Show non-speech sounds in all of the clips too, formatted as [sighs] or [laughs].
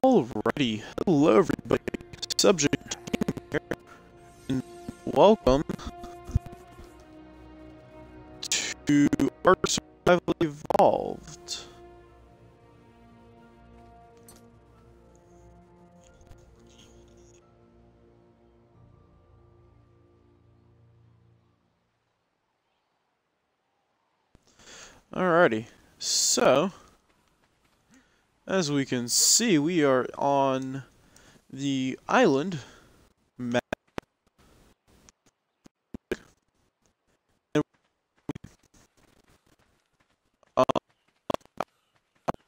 Alrighty, hello everybody, Subject here, and welcome to Ark Survival Evolved. Alrighty, so as we can see, we are on the island map.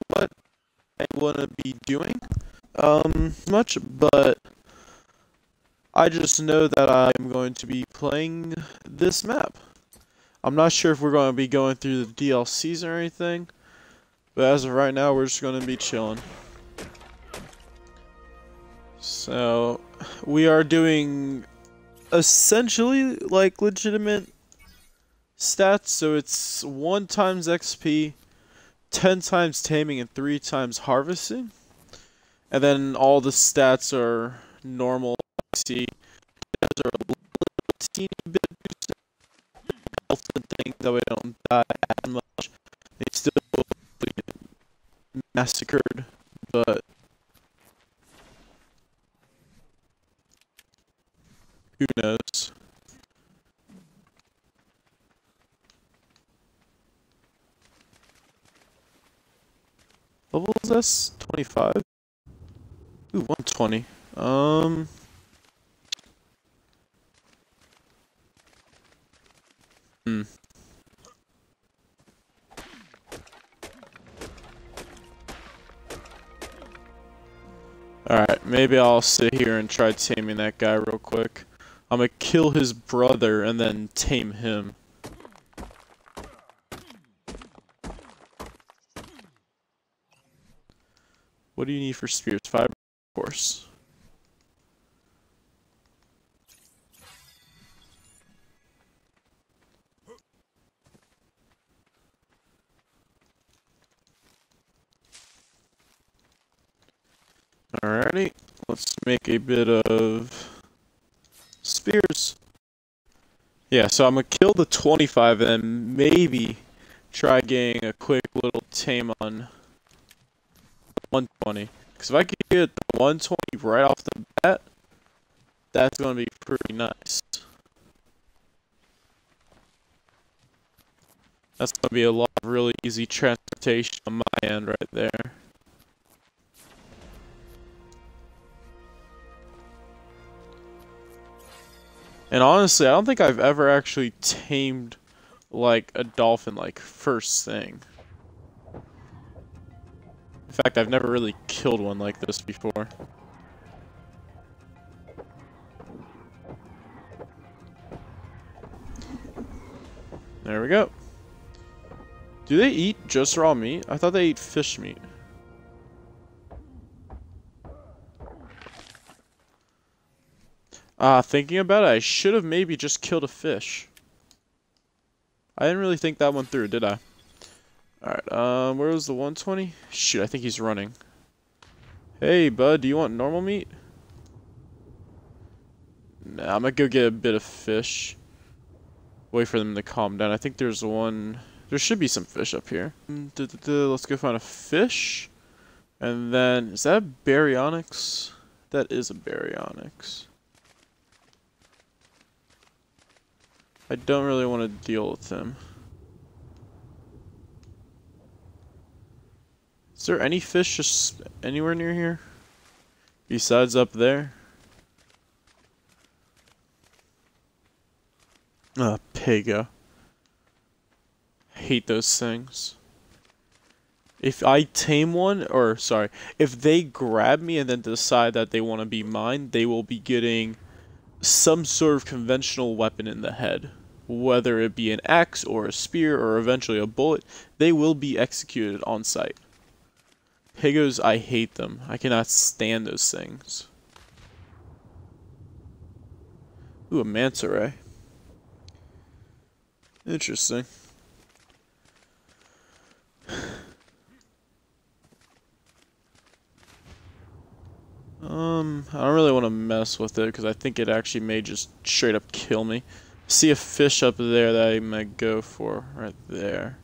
What I want to be doing, um, much, but I just know that I'm going to be playing this map. I'm not sure if we're going to be going through the DLCs or anything. But as of right now, we're just going to be chilling. So, we are doing essentially like legitimate stats. So it's 1 times XP, 10 times taming, and 3 times harvesting. And then all the stats are normal. See, are a teeny bit health and things that we don't die as much. They still massacred, but who knows? Level is this? 25? Ooh, 120. Um... Hmm. Alright, maybe I'll sit here and try taming that guy real quick. I'm gonna kill his brother and then tame him. What do you need for spears? Fiber, of course. Make a bit of spears. Yeah, so I'm gonna kill the 25 and maybe try getting a quick little tame on 120. Because if I could get the 120 right off the bat, that's gonna be pretty nice. That's gonna be a lot of really easy transportation on my end right there. And honestly, I don't think I've ever actually tamed like a dolphin like first thing. In fact, I've never really killed one like this before. There we go. Do they eat just raw meat? I thought they ate fish meat. Ah, uh, thinking about it, I should have maybe just killed a fish. I didn't really think that one through, did I? Alright, um, where was the 120? Shoot, I think he's running. Hey, bud, do you want normal meat? Nah, I'm gonna go get a bit of fish. Wait for them to calm down. I think there's one... There should be some fish up here. Let's go find a fish. And then, is that a baryonyx? That is a baryonyx. I don't really want to deal with them. Is there any fish just anywhere near here? Besides up there? Ah, Pega. hate those things. If I tame one, or sorry, if they grab me and then decide that they want to be mine, they will be getting some sort of conventional weapon in the head whether it be an axe or a spear or eventually a bullet, they will be executed on sight. Pigos, I hate them. I cannot stand those things. Ooh, a manta ray. Interesting. [sighs] Um, I don't really want to mess with it because I think it actually may just straight up kill me. See a fish up there that I might go for right there.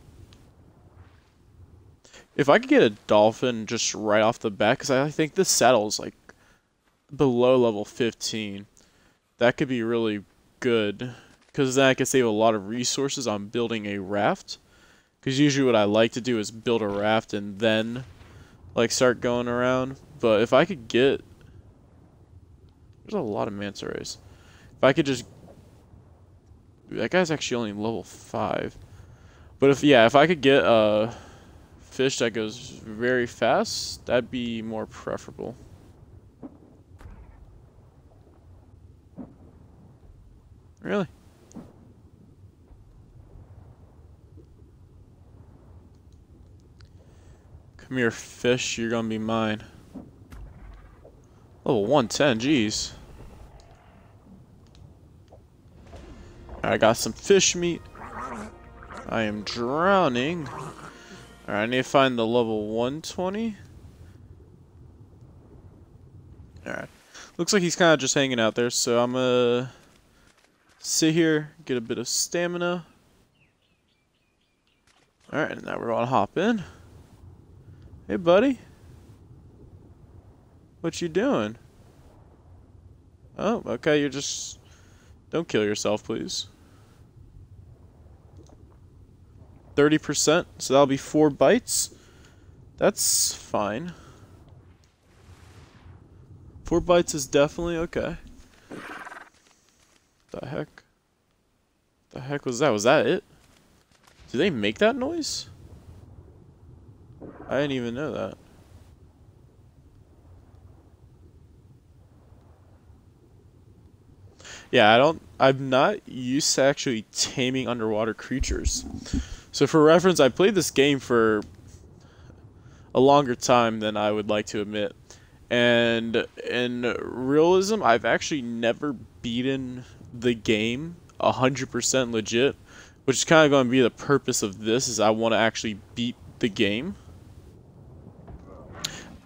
If I could get a dolphin just right off the bat, because I think this saddle is like below level 15, that could be really good. Because then I could save a lot of resources on building a raft. Because usually what I like to do is build a raft and then like start going around. But if I could get... There's a lot of manta rays. If I could just... That guy's actually only level 5. But if, yeah, if I could get a fish that goes very fast, that'd be more preferable. Really? Come here, fish. You're gonna be mine. Level 110, jeez. I got some fish meat. I am drowning. Alright, I need to find the level 120. Alright. Looks like he's kind of just hanging out there, so I'm gonna sit here, get a bit of stamina. Alright, now we're gonna hop in. Hey, buddy. What you doing? Oh, okay, you're just... Don't kill yourself, please. 30%, so that'll be four bites. That's fine. Four bites is definitely okay. The heck? The heck was that? Was that it? Do they make that noise? I didn't even know that. Yeah, I don't, I'm not used to actually taming underwater creatures. So for reference, I played this game for a longer time than I would like to admit. And in realism, I've actually never beaten the game 100% legit, which is kind of going to be the purpose of this, is I want to actually beat the game.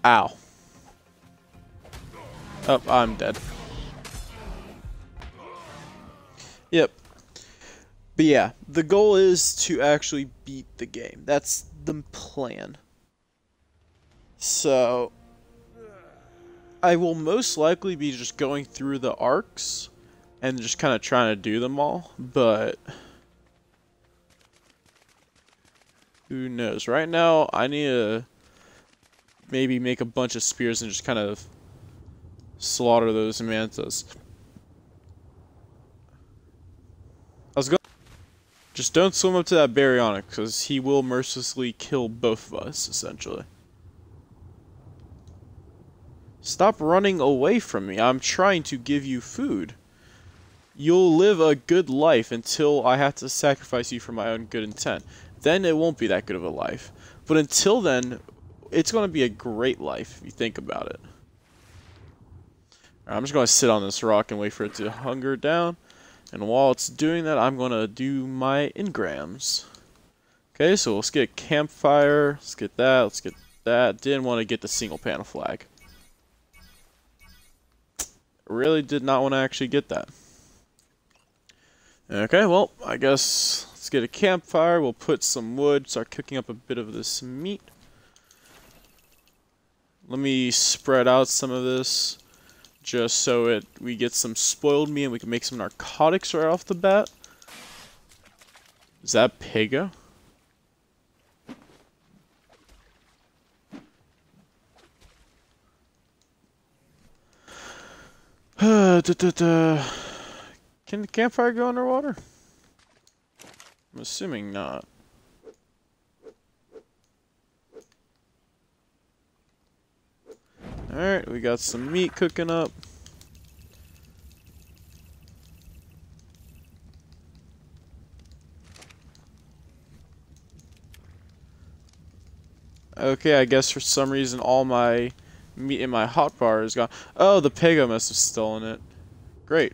Ow. Oh, I'm dead. Yep. But yeah, the goal is to actually beat the game. That's the plan. So, I will most likely be just going through the arcs and just kind of trying to do them all, but who knows. Right now, I need to maybe make a bunch of spears and just kind of slaughter those mantas. I was going just don't swim up to that baryonyx, because he will mercilessly kill both of us, essentially. Stop running away from me. I'm trying to give you food. You'll live a good life until I have to sacrifice you for my own good intent. Then it won't be that good of a life. But until then, it's going to be a great life if you think about it. I'm just going to sit on this rock and wait for it to hunger down. And while it's doing that, I'm going to do my engrams. Okay, so let's get campfire. Let's get that. Let's get that. Didn't want to get the single panel flag. Really did not want to actually get that. Okay, well, I guess let's get a campfire. We'll put some wood, start cooking up a bit of this meat. Let me spread out some of this just so it we get some spoiled meat and we can make some narcotics right off the bat. Is that Pega? [sighs] Can the campfire go underwater? I'm assuming not. Alright, we got some meat cooking up. Okay, I guess for some reason all my meat in my hotbar is gone. Oh, the Pego must have stolen it. Great.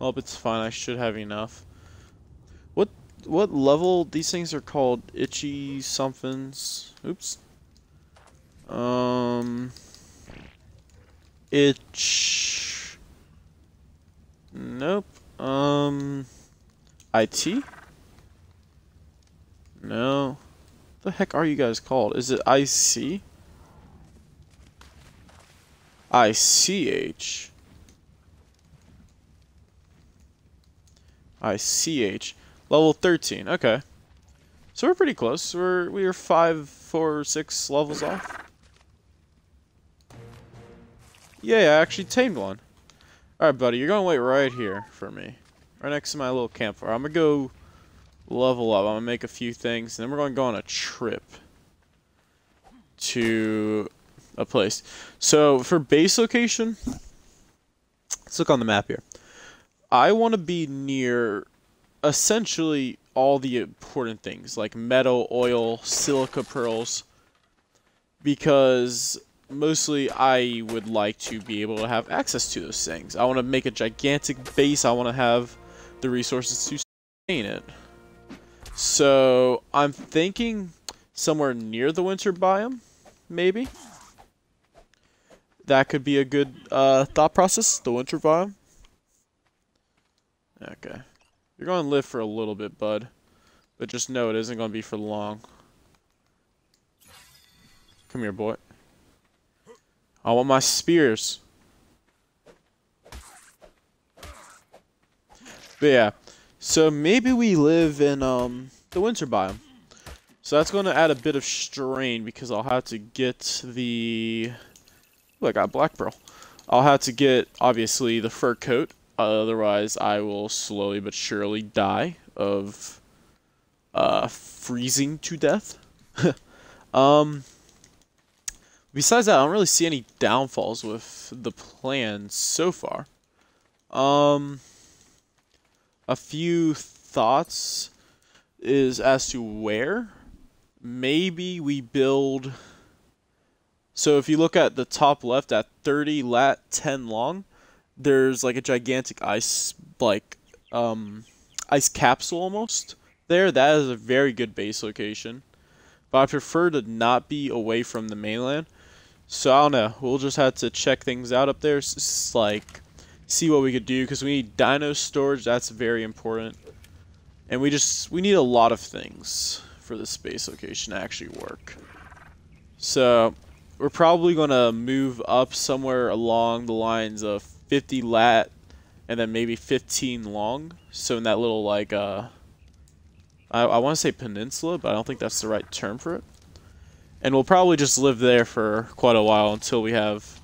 Well, it's fine. I should have enough. What what level? These things are called itchy somethings. Oops. Um, itch. Nope. Um, IT. No. The heck are you guys called? Is it IC? ICH. ICH. Level 13. Okay. So we're pretty close. We're we are five, four, six levels off. Yeah, I actually tamed one. Alright, buddy, you're gonna wait right here for me. Right next to my little campfire. I'm gonna go level up. I'm gonna make a few things, and then we're gonna go on a trip to a place. So for base location, let's look on the map here. I want to be near essentially all the important things like metal, oil, silica pearls because mostly I would like to be able to have access to those things. I want to make a gigantic base. I want to have the resources to sustain it. So I'm thinking somewhere near the winter biome, maybe. That could be a good uh, thought process, the winter biome. Okay. You're going to live for a little bit, bud. But just know it isn't going to be for long. Come here, boy. I want my spears. But yeah. So maybe we live in um the winter biome. So that's going to add a bit of strain because I'll have to get the... Ooh, I got black pearl. I'll have to get, obviously, the fur coat Otherwise, I will slowly but surely die of uh, freezing to death. [laughs] um, besides that, I don't really see any downfalls with the plan so far. Um, a few thoughts is as to where. Maybe we build... So if you look at the top left at 30 lat, 10 long, there's like a gigantic ice like um ice capsule almost there. That is a very good base location. But I prefer to not be away from the mainland. So I don't know. We'll just have to check things out up there. It's like see what we could do because we need dino storage. That's very important. And we just we need a lot of things for the space location to actually work. So we're probably going to move up somewhere along the lines of 50 lat and then maybe 15 long. So in that little like uh I, I want to say peninsula, but I don't think that's the right term for it. And we'll probably just live there for quite a while until we have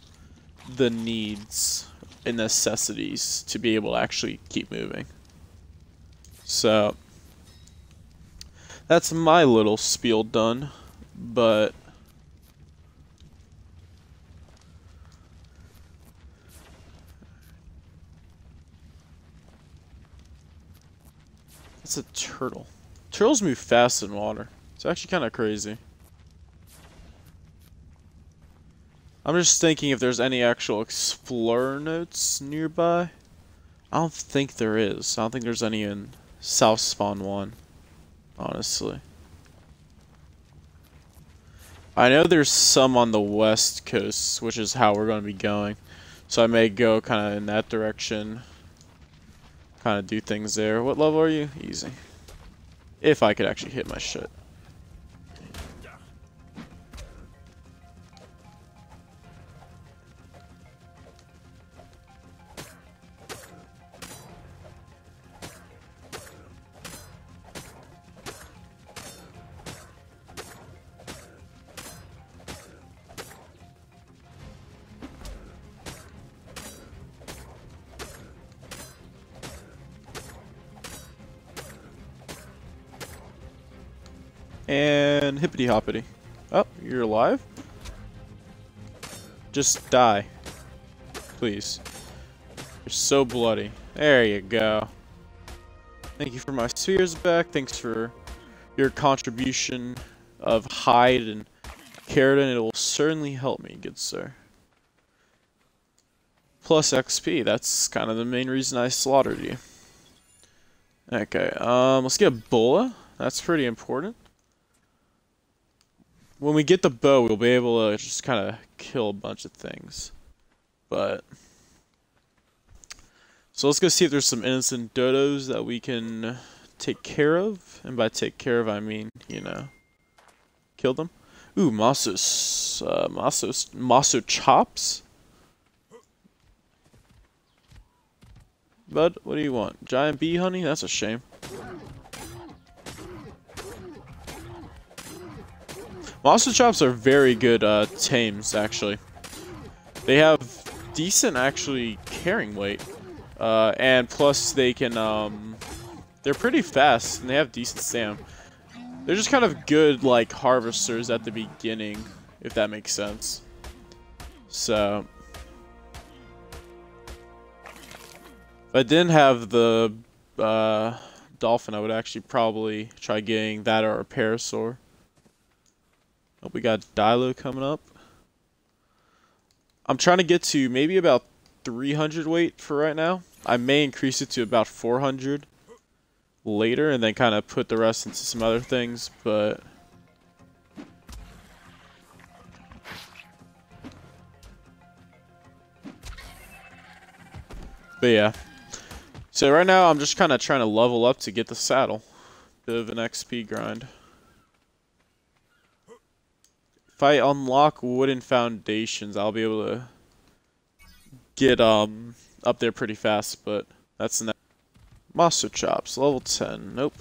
the needs and necessities to be able to actually keep moving. So that's my little spiel done, but It's a turtle. Turtles move fast in water. It's actually kind of crazy. I'm just thinking if there's any actual explorer notes nearby. I don't think there is. I don't think there's any in South Spawn 1. Honestly. I know there's some on the west coast, which is how we're going to be going. So I may go kind of in that direction kind of do things there. What level are you? Easy. If I could actually hit my shit. And hippity hoppity. Oh, you're alive? Just die. Please. You're so bloody. There you go. Thank you for my spheres back. Thanks for your contribution of hide and keratin. It will certainly help me, good sir. Plus XP. That's kind of the main reason I slaughtered you. Okay, um, let's get Bola. That's pretty important when we get the bow, we'll be able to just kind of kill a bunch of things. But so let's go see if there's some innocent dodos that we can take care of. And by take care of, I mean, you know, kill them. Ooh, Masos, uh, Masos, Moschops? Bud, what do you want? Giant bee honey? That's a shame. Moschops are very good uh, tames, actually. They have decent, actually, carrying weight. Uh, and plus, they can, um, they're pretty fast, and they have decent stam. They're just kind of good, like, harvesters at the beginning, if that makes sense. So... If I didn't have the uh, dolphin, I would actually probably try getting that or a parasaur. Oh, we got Dilo coming up. I'm trying to get to maybe about 300 weight for right now. I may increase it to about 400 later and then kind of put the rest into some other things, but... But yeah. So right now I'm just kind of trying to level up to get the saddle. Bit of an XP grind. If I unlock wooden foundations, I'll be able to get um up there pretty fast, but that's not Moschops, level 10. Nope.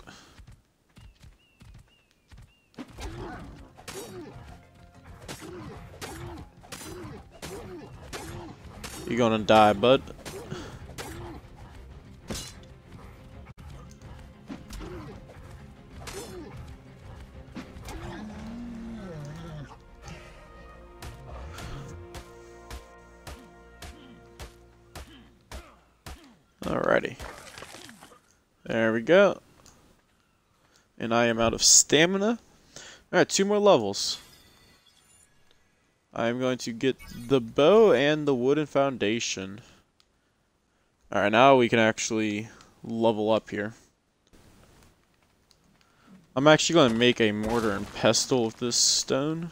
You're gonna die, bud. And I am out of stamina. Alright, two more levels. I am going to get the bow and the wooden foundation. Alright, now we can actually level up here. I'm actually going to make a mortar and pestle with this stone.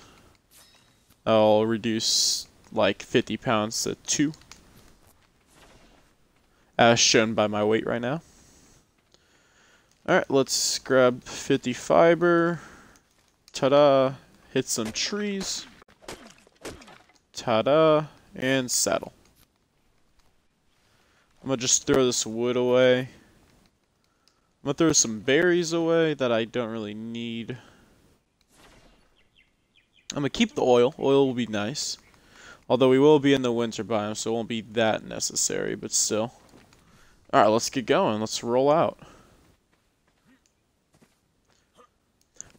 I'll reduce like 50 pounds to 2 as shown by my weight right now. Alright, let's grab 50 fiber. Ta-da. Hit some trees. Ta-da. And saddle. I'm to just throw this wood away. I'm to throw some berries away that I don't really need. I'm to keep the oil. Oil will be nice. Although we will be in the winter biome, so it won't be that necessary, but still. Alright, let's get going. Let's roll out.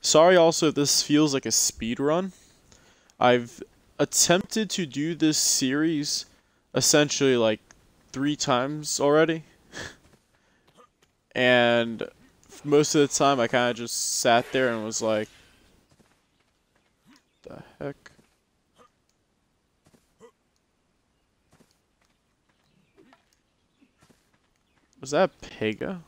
Sorry also if this feels like a speed run. I've attempted to do this series essentially like three times already. [laughs] and most of the time I kind of just sat there and was like, the heck? Was that Pega?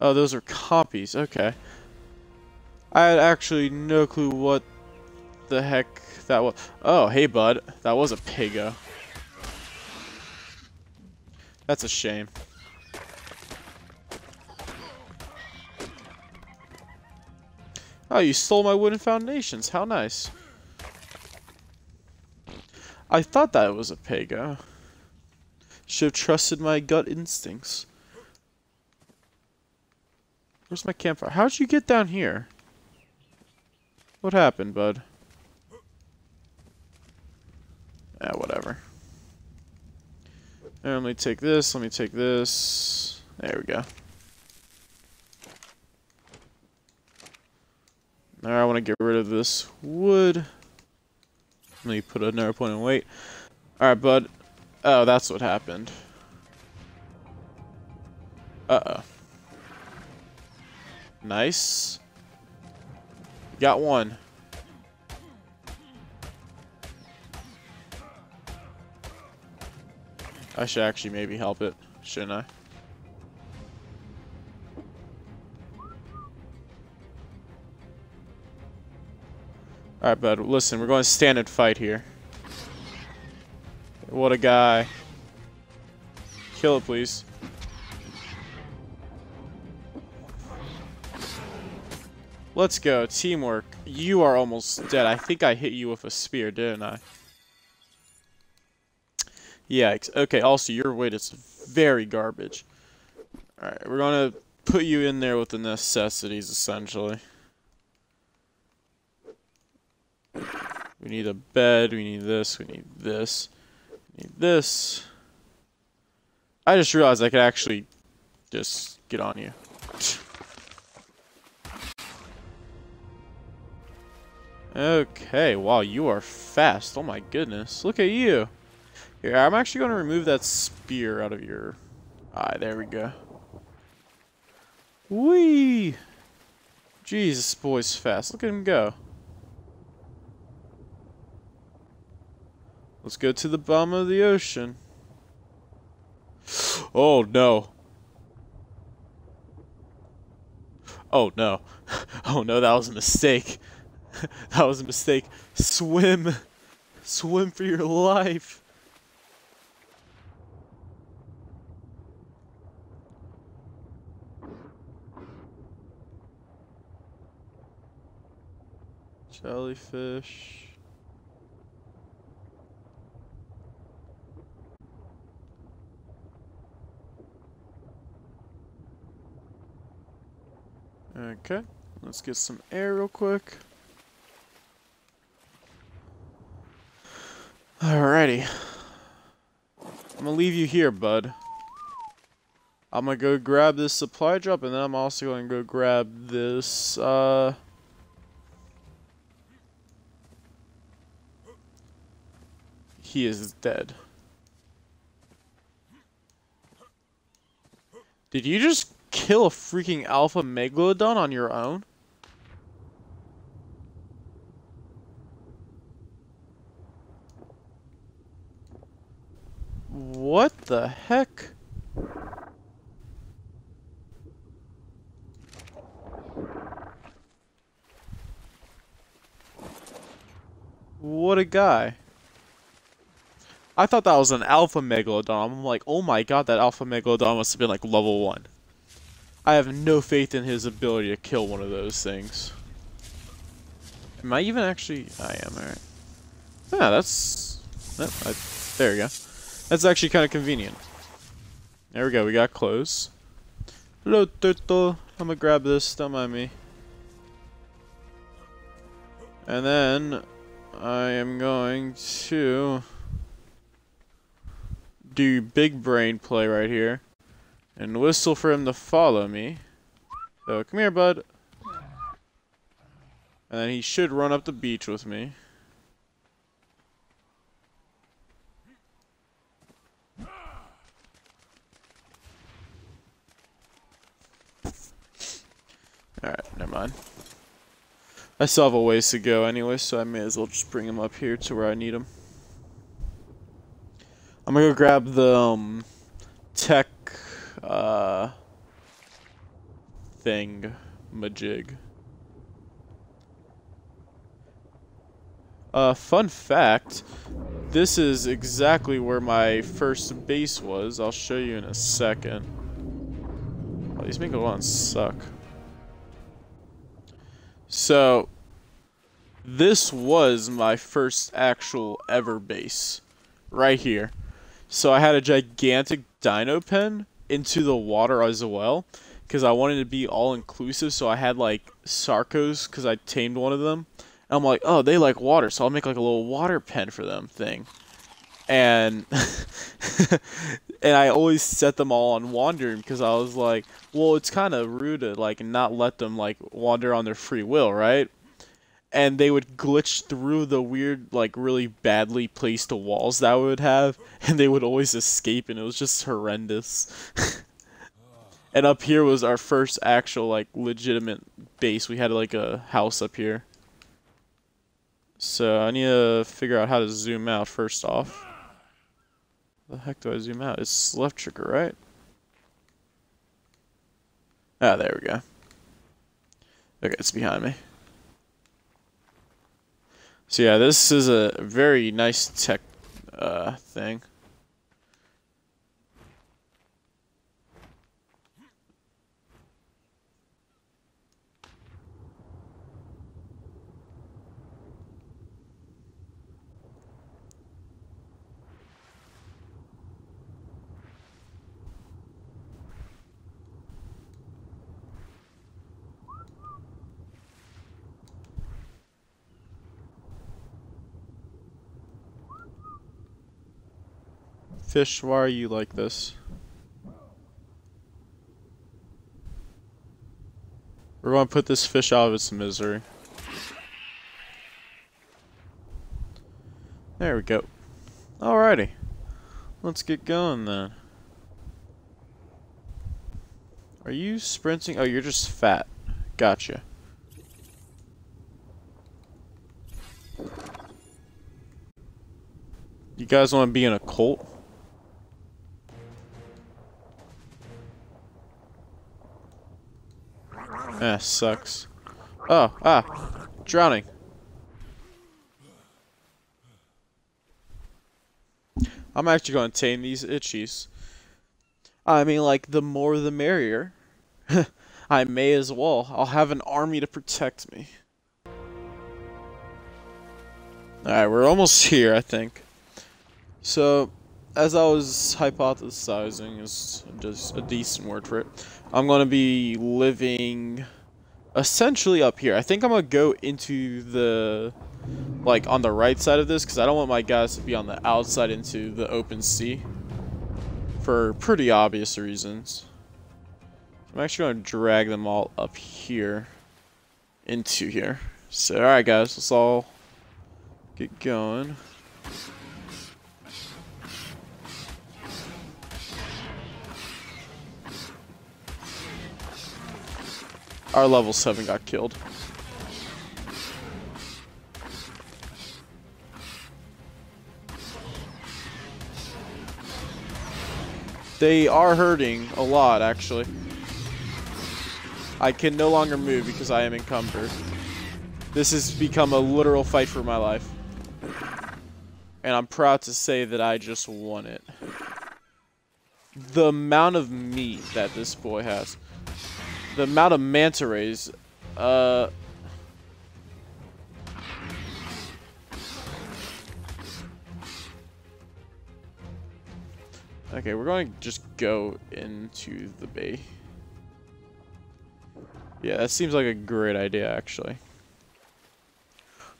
Oh, those are copies. Okay. I had actually no clue what the heck that was. Oh, hey, bud. That was a Pega. That's a shame. Oh, you stole my wooden foundations. How nice. I thought that was a Pega. Should have trusted my gut instincts. Where's my campfire? How'd you get down here? What happened, bud? Yeah, whatever. And let me take this, let me take this. There we go. Now I want to get rid of this wood. Let me put another point in weight. Alright, bud. Oh, that's what happened. Uh-oh. Nice. Got one. I should actually maybe help it, shouldn't I? Alright, bud, listen, we're going to stand and fight here. What a guy. Kill it, please. Let's go. Teamwork. You are almost dead. I think I hit you with a spear, didn't I? Yikes. Okay, also, your weight is very garbage. Alright, we're to put you in there with the necessities, essentially. We need a bed, we need this, we need this, we need this. I just realized I could actually just get on you. Okay, wow, you are fast. Oh my goodness. Look at you. Here, I'm actually going to remove that spear out of your eye. There we go. Whee! Jesus, boy's fast. Look at him go. Let's go to the bottom of the ocean. [gasps] Oh, no. Oh, no. [laughs] Oh, no, that was a mistake. [laughs] that was a mistake. Swim. Swim for your life. Jellyfish. Okay, let's get some air real quick. Alrighty. I'm gonna leave you here, bud. I'm gonna go grab this supply drop, and then I'm also gonna go grab this, uh... He is dead. Did you just kill a freaking alpha megalodon on your own? What the heck? What a guy. I thought that was an alpha megalodon. I'm like, oh my god, that alpha megalodon must have been like level 1. I have no faith in his ability to kill one of those things. Am I even actually... I am, alright. Yeah, that's... I, there we go. That's actually kind of convenient. There we go, we got clothes. Hello, turtle. I'm gonna grab this, don't mind me. And then... I am going to do big brain play right here and whistle for him to follow me. So come here, bud. And then he should run up the beach with me. I still have a ways to go anyway, so I may as well just bring him up here to where I need him. I'm gonna go grab the um, tech uh, thing majig. Uh, fun fact, this is exactly where my first base was. I'll show you in a second. Oh, these megalodons suck. So, this was my first actual ever base. Right here. So I had a gigantic dino pen into the water as well because I wanted to be all inclusive. So I had like Sarcos because I tamed one of them. I'm like, oh, they like water, so I'll make like a little water pen for them thing. And [laughs] and I always set them all on wandering because I was like, well, it's kind of rude to like not let them like wander on their free will, right? and they would glitch through the weird, like really badly placed walls that we would have, [laughs] and they would always escape, and it was just horrendous. [laughs] and up here was our first actual, like, legitimate base. We had like a house up here. So I need to figure out how to zoom out first off. The heck do I zoom out? It's left trigger, right? Ah, there we go. Okay, it's behind me. So yeah, this is a very nice tech uh, thing. Fish, why are you like this? We're to put this fish out of its misery. There we go. Alrighty. Let's get going then. Are you sprinting? Oh, you're just fat. Gotcha. You guys want to be in a cult? Eh, sucks. Oh, ah, drowning. I'm actually going to tame these itchies. I mean, like, the more the merrier. [laughs] I may as well. I'll have an army to protect me. Alright, we're almost [laughs] here, I think. So, as I was hypothesizing, is just a decent word for it. I'm going to be living essentially up here. I think I'm going to go into the, like, on the right side of this, because I don't want my guys to be on the outside into the open sea. For pretty obvious reasons. I'm actually going to drag them all up here. Into here. So, alright guys, let's all get going. Our level 7 got killed. They are hurting a lot, actually. I can no longer move because I am encumbered. This has become a literal fight for my life. And I'm proud to say that I just won it. The amount of meat that this boy has the amount of manta rays. Uh, okay, we're going to just go into the bay. Yeah, that seems like a great idea, actually.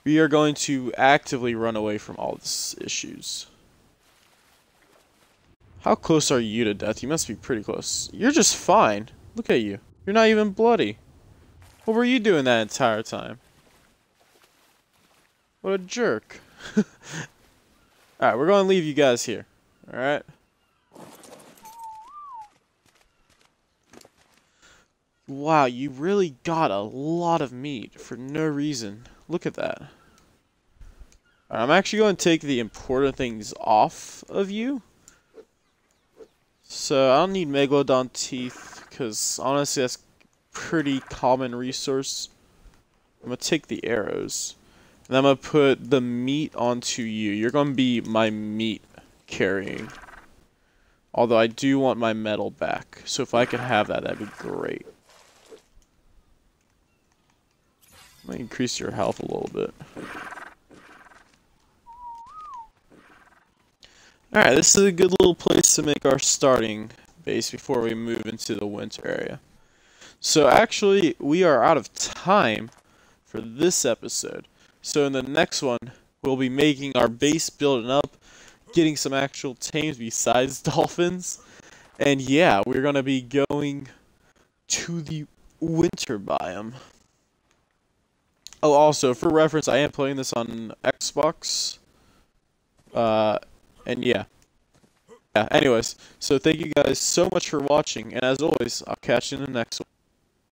We are going to actively run away from all these issues. How close are you to death? You must be pretty close. You're just fine. Look at you. You're not even bloody. What were you doing that entire time? What a jerk. [laughs] Alright, we're going to leave you guys here. Alright? Wow, you really got a lot of meat for no reason. Look at that. Right, I'm actually going to take the important things off of you. So I don't need Megalodon teeth because honestly that's pretty common resource. I'm going to take the arrows. And I'm going to put the meat onto you. You're going to be my meat carrying. Although I do want my metal back. So if I could have that, that'd be great. I'm going to increase your health a little bit. Alright, this is a good little place to make our starting base before we move into the winter area. So actually, we are out of time for this episode. So in the next one, we'll be making our base building up, getting some actual tames besides [laughs] dolphins. And yeah, we're going to be going to the winter biome. Oh, also, for reference, I am playing this on Xbox. Uh, and yeah yeah, anyways, so thank you guys so much for watching, and as always, I'll catch you in the next one.